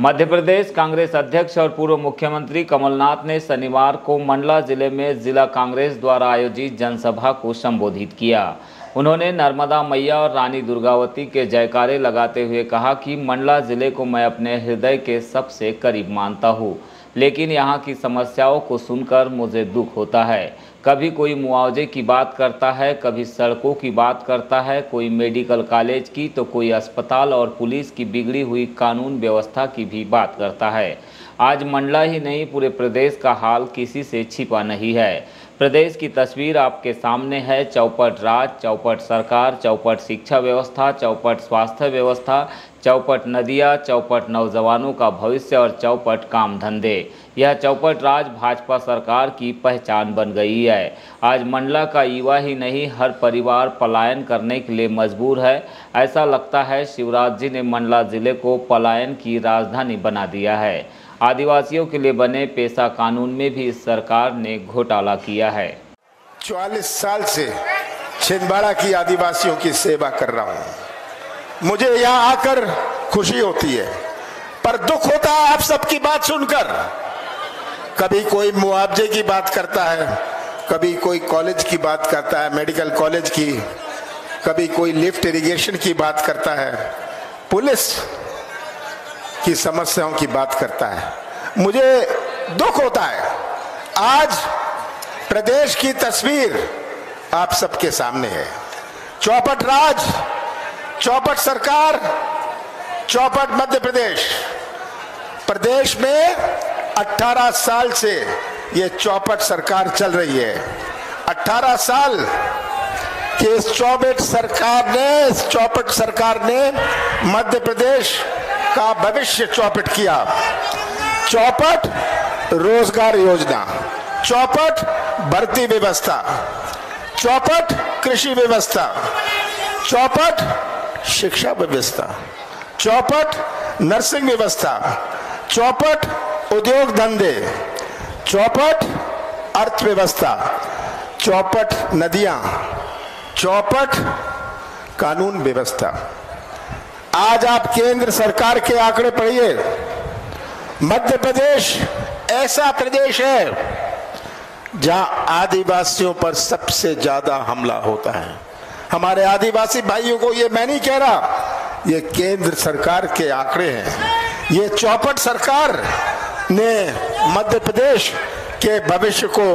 मध्य प्रदेश कांग्रेस अध्यक्ष और पूर्व मुख्यमंत्री कमलनाथ ने शनिवार को मंडला ज़िले में जिला कांग्रेस द्वारा आयोजित जनसभा को संबोधित किया। उन्होंने नर्मदा मैया और रानी दुर्गावती के जयकारे लगाते हुए कहा कि मंडला ज़िले को मैं अपने हृदय के सबसे करीब मानता हूँ, लेकिन यहाँ की समस्याओं को सुनकर मुझे दुख होता है। कभी कोई मुआवजे की बात करता है, कभी सड़कों की बात करता है, कोई मेडिकल कॉलेज की तो कोई अस्पताल और पुलिस की बिगड़ी हुई कानून व्यवस्था की भी बात करता है। आज मंडला ही नहीं, पूरे प्रदेश का हाल किसी से छिपा नहीं है। प्रदेश की तस्वीर आपके सामने है। चौपट राज, चौपट सरकार, चौपट शिक्षा व्यवस्था, चौपट स्वास्थ्य व्यवस्था, चौपट नदियाँ, चौपट नौजवानों का भविष्य और चौपट काम धंधे। यह चौपट राज भाजपा सरकार की पहचान बन गई है। आज मंडला का युवा ही नहीं, हर परिवार पलायन करने के लिए मजबूर है। ऐसा लगता है शिवराज जी ने मंडला ज़िले को पलायन की राजधानी बना दिया है। आदिवासियों के लिए बने पेशा कानून में भी सरकार ने घोटाला किया है। चौवालीस साल से छिंदवाड़ा की आदिवासियों की सेवा कर रहा हूँ। मुझे यहाँ आकर खुशी होती है, पर दुख होता है आप सबकी बात सुनकर। कभी कोई मुआवजे की बात करता है, कभी कोई कॉलेज की बात करता है, मेडिकल कॉलेज की, कभी कोई लिफ्ट इरिगेशन की बात करता है। पुलिस की समस्याओं की बात करता है। मुझे दुख होता है। आज प्रदेश की तस्वीर आप सबके सामने है। चौपट राज, चौपट सरकार, चौपट मध्य प्रदेश। प्रदेश में 18 साल से ये चौपट सरकार चल रही है। 18 साल कि इस चौपट सरकार ने, इस चौपट सरकार ने मध्य प्रदेश का भविष्य चौपट किया। चौपट रोज़गार योजना। चौपट भर्ती व्यवस्था। चौपट कृषि व्यवस्था। चौपट शिक्षा व्यवस्था। चौपट नर्सिंग व्यवस्था। चौपट उद्योग धंधे। चौपट अर्थव्यवस्था। चौपट नदियाँ। चौपट कानून व्यवस्था। आज आप केंद्र सरकार के आंकड़े पढ़िए। मध्य प्रदेश ऐसा प्रदेश है जहाँ आदिवासियों पर सबसे ज़्यादा हमला होता है। हमारे आदिवासी भाइयों को ये मैं नहीं कह रहा, ये केंद्र सरकार के आंकड़े हैं। ये चौपट सरकार ने मध्य प्रदेश के भविष्य को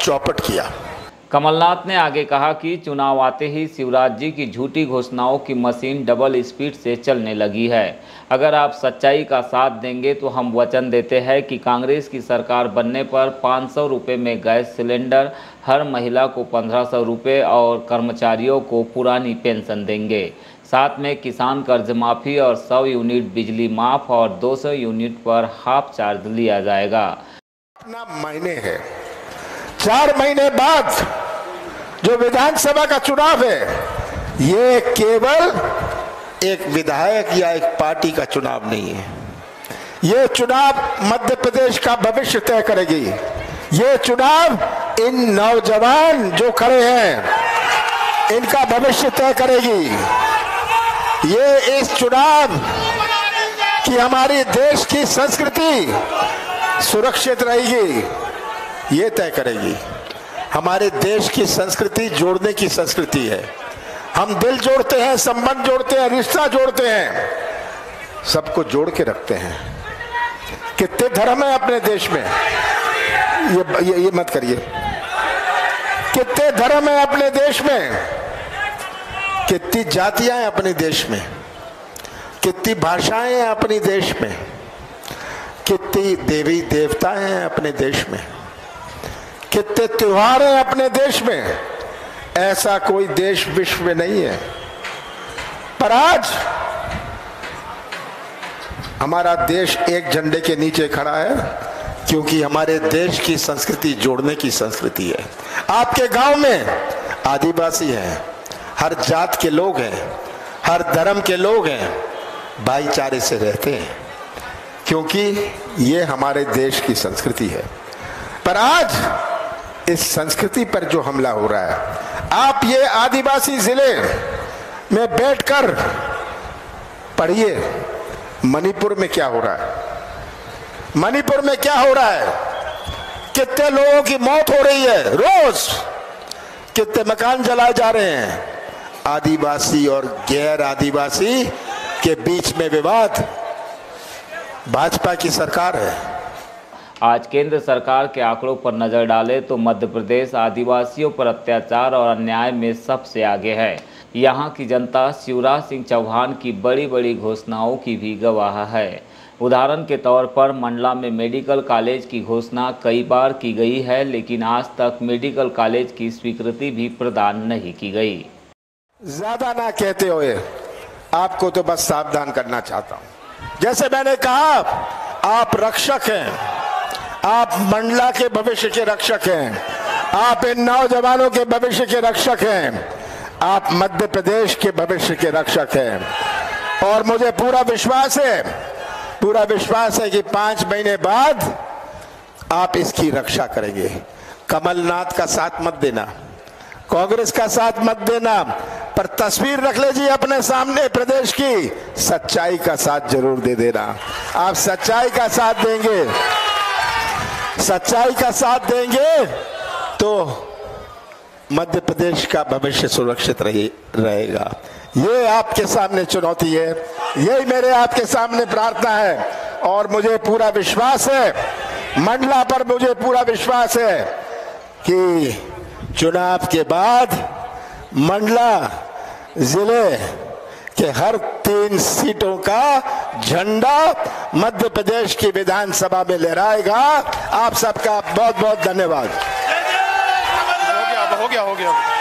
चौपट किया। कमलनाथ ने आगे कहा कि चुनाव आते ही शिवराज जी की झूठी घोषणाओं की मशीन डबल स्पीड से चलने लगी है। अगर आप सच्चाई का साथ देंगे तो हम वचन देते हैं कि कांग्रेस की सरकार बनने पर पाँच सौ रुपये में गैस सिलेंडर हर महिला को पंद्रह सौ रुपये और कर्मचारियों को पुरानी पेंशन देंगे। साथ में किसान कर्ज माफ़ी और 100 यूनिट बिजली माफ़ और 200 यूनिट पर हाफ़ चार्ज लिया जाएगा। महीने है। चार महीने बाद जो विधानसभा का चुनाव है, ये केवल एक विधायक या एक पार्टी का चुनाव नहीं है। ये चुनाव मध्य प्रदेश का भविष्य तय करेगी। ये चुनाव इन नौजवान जो खड़े हैं, इनका भविष्य तय करेगी। ये इस चुनाव की हमारी देश की संस्कृति सुरक्षित रहेगी, ये तय करेगी। हमारे देश की संस्कृति जोड़ने की संस्कृति है। हम दिल जोड़ते हैं संबंध जोड़ते हैं रिश्ता जोड़ते हैं। सबको जोड़ के रखते हैं। कितने धर्म है अपने देश में? ये ये, ये मत करिए। कितने धर्म है अपने देश में? कितनी जातियाँ हैं अपने देश में? कितनी भाषाएँ हैं अपने देश में? कितनी देवी देवता हैं अपने देश में? कितने त्योहार हैं अपने देश में। ऐसा कोई देश विश्व में नहीं है। पर आज हमारा देश एक झंडे के नीचे खड़ा है, क्योंकि हमारे देश की संस्कृति जोड़ने की संस्कृति है। आपके गाँव में आदिवासी हैं, हर जात के लोग हैं, हर धर्म के लोग हैं, भाईचारे से रहते हैं, क्योंकि ये हमारे देश की संस्कृति है। पर आज इस संस्कृति पर जो हमला हो रहा है। आप ये आदिवासी ज़िले में बैठकर पढ़िए, मणिपुर में क्या हो रहा है? मणिपुर में क्या हो रहा है? कितने लोगों की मौत हो रही है रोज? कितने मकान जलाए जा रहे हैं? आदिवासी और गैर आदिवासी के बीच में विवाद। भाजपा की सरकार है। आज केंद्र सरकार के आंकड़ों पर नज़र डालें तो मध्य प्रदेश आदिवासियों पर अत्याचार और अन्याय में सबसे आगे है। यहाँ की जनता शिवराज सिंह चौहान की बड़ी बड़ी घोषणाओं की भी गवाह है। उदाहरण के तौर पर मंडला में मेडिकल कॉलेज की घोषणा कई बार की गई है, लेकिन आज तक मेडिकल कॉलेज की स्वीकृति भी प्रदान नहीं की गई। ज़्यादा ना कहते हुए आपको तो बस सावधान करना चाहता हूँ। जैसे मैंने कहा, आप रक्षक हैं। आप मंडला के भविष्य के रक्षक हैं। आप इन नौजवानों के भविष्य के रक्षक हैं। आप मध्य प्रदेश के भविष्य के रक्षक हैं। और मुझे पूरा विश्वास है, पूरा विश्वास है कि पाँच महीने बाद आप इसकी रक्षा करेंगे। कमलनाथ का साथ मत देना। कांग्रेस का साथ मत देना। पर तस्वीर रख लीजिए अपने सामने प्रदेश की। सच्चाई का साथ ज़रूर दे देना। आप सच्चाई का साथ देंगे। सच्चाई का साथ देंगे तो मध्य प्रदेश का भविष्य सुरक्षित रहे, रहेगा। ये आपके सामने चुनौती है यही मेरे आपके सामने प्रार्थना है और मुझे पूरा विश्वास है मंडला पर मुझे पूरा विश्वास है कि चुनाव के बाद मंडला ज़िले के हर तीन सीटों का झंडा मध्य प्रदेश की विधानसभा में लहराएगा। आप सबका बहुत बहुत धन्यवाद। हो गया हो गया हो गया।